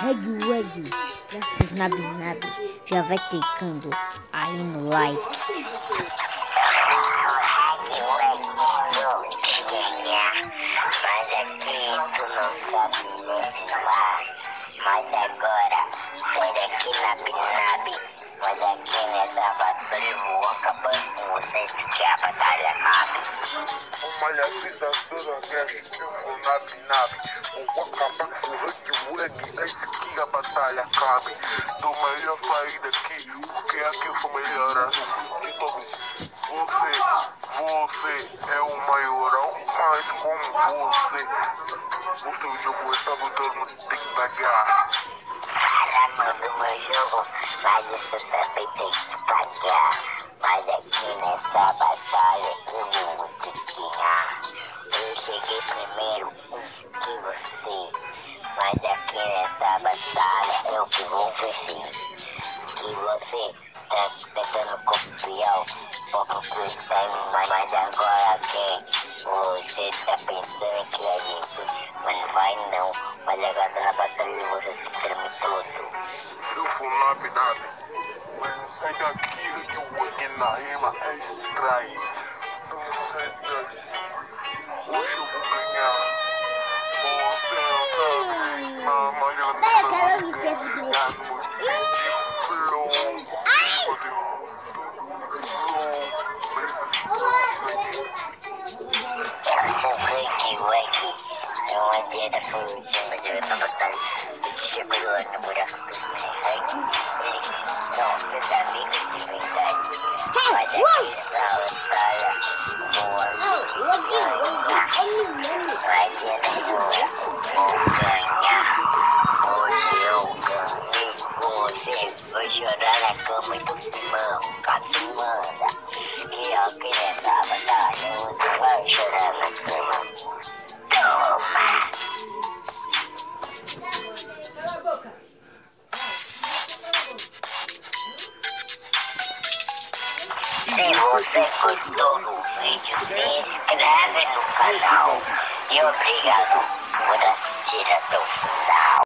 Reg Reg, graças Nabi Nabi, já vai clicando aí no like. Mas agora, sai daqui na binabe. Mas aqui nessa vassoura eu vou que a batalha cabe. Uma vida toda guerra, eu vou na binabe. Vou acabar com o Reg, antes que a batalha acabe. Tô melhor sair daqui, porque aqui sou melhorado. Então, você, você é o maioral, mas como você, o seu jogo está mundo tem que pagar. Fala do meu jogo, mas isso também tem que pagar. Cheguei primeiro que você. Mas aqui nessa batalha eu que vou vencer. Que você tá tentando copiar o próprio freestyle, mas, agora quem? Você tá pensando que a gente, mas não vai não. Mas agora na batalha você se treme todo. Eu na binabe, mas sai daqui que eu vou aqui na rima, é extrair. Então sai daqui, cara, eu Vou chorar na cama e tu se manca, tu manda. Que aqui nessa batalha você vai chorar na cama. Toma! Se você gostou do vídeo, se inscreve no canal. E obrigado por assistir até o final.